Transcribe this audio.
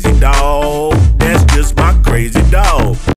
crazy dog. That's just my crazy dog.